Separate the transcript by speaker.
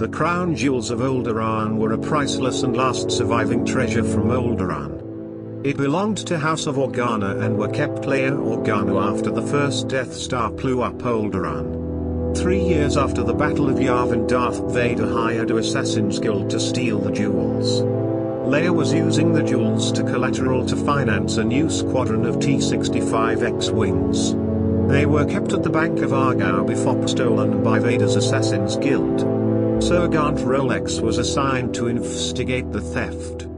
Speaker 1: The crown jewels of Alderaan were a priceless and last surviving treasure from Alderaan. It belonged to House of Organa and were kept Leia Organa after the first Death Star blew up Alderaan. Three years after the Battle of Yavin Darth Vader hired a Assassin's Guild to steal the jewels. Leia was using the jewels to collateral to finance a new squadron of T-65 X-Wings. They were kept at the Bank of Aargau before stolen by Vader's Assassin's Guild. Sergeant Rolex was assigned to investigate the theft.